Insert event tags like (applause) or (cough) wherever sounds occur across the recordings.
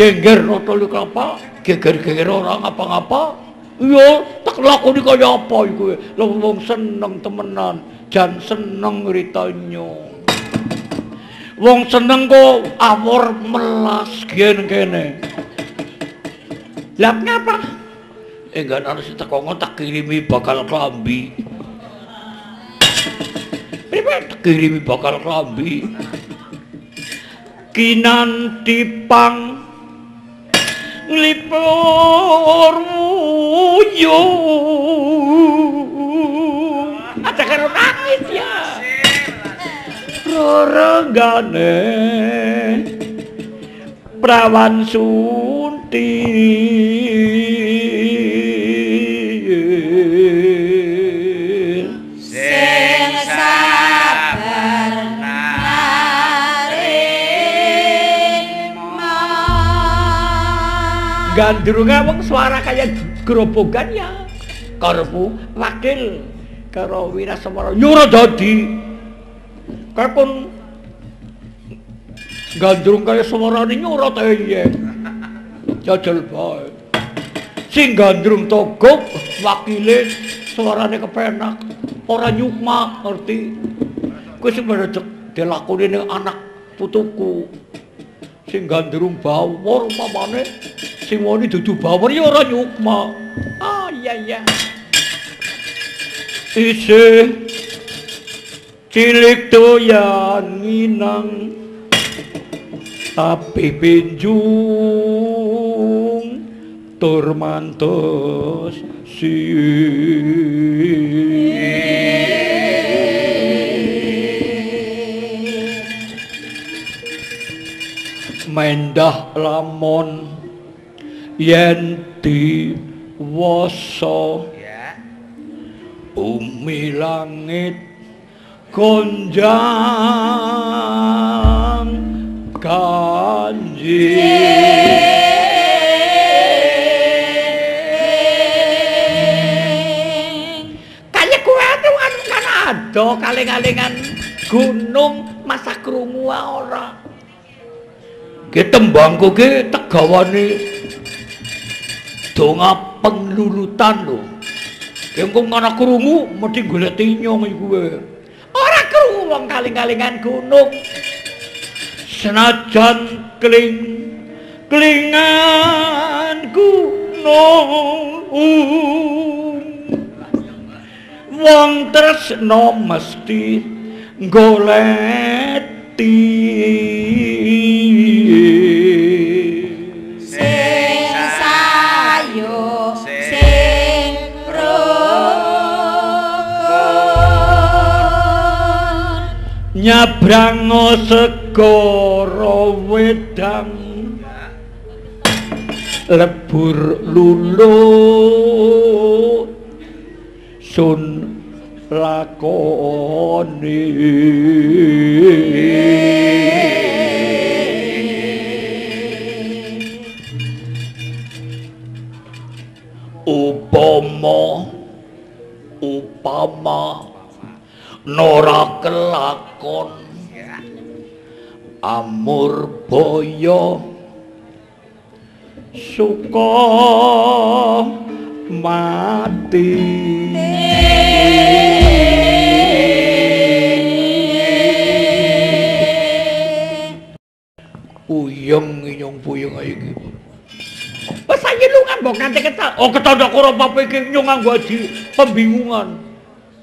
Gengger rata kelapa, geger-geger ora ngapa-ngapa. Iya, tak lakoni kaya apa iku. Lha wong seneng temenan, jan seneng ritanya. Wong seneng kok awor melas gen kene. Lah ngapa? Enggak harus teko tak kirimi bakal klambi. Pripun tak kirimi bakal klambi? Kinanti pang nglipur wuyu. Ada karo nangis ya. Rorenggane prawan sunti. Gandrunge wong suara kaya grobogan ya. Karepmu wakil karo Wirasemara nyuruh dadi. Kapun gandrung kaya suarane nyuruh ta iya. Jajal bae. Sing gandrung togok wakile suarane kepenak. Ora nyukma ngerti. Kuwi sing padha dilakoni ning anak putuku. Sing gandrung bawor umpamane sing dudu bawor ya ora nyukma. Ah iya iya. Isih cilik doyan nginang tapi pinjung tur mantos si mendah lamun yen diwasa. Bumi langit konjang kanji kaya anu kan ada kaling-kalingan gunung masa krungu ora. Ki tembangku ki tegawane donga penglulutan lho. Ki engko ana krungu mesti golek tinyong iku wae. Ora krungu wong kaling-kalingan gunung. Senajan kling klingan gunung. Wong tresno mesti goleti. sing nyabrang segara wedang. Lebur lulut sun lakoni. Upama upama nora kelakon amur boyo suka mati uyeng inyong puyeng ae iki Wes saiki lungan mbok nganti ketal. Oh ketandha karo apa iki nyung nganggo pembingungan.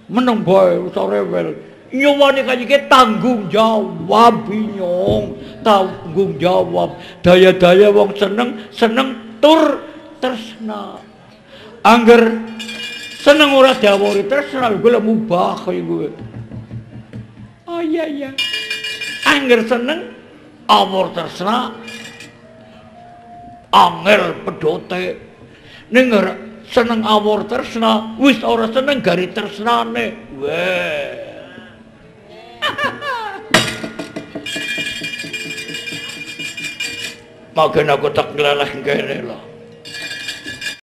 Meneng bae usah rewel. Nyuwani kaya iki tanggung jawab nyong, tanggung jawab. Daya-daya wong seneng seneng tur tresna. Angger seneng ora diawori tresna golek mubah kaya. Oh iya iya. Angger seneng awor tresna angel pedote ning seneng awor tresna wis ora seneng gari tresnane. Weh. (laughs) Magen aku tak ngeleleh kene lho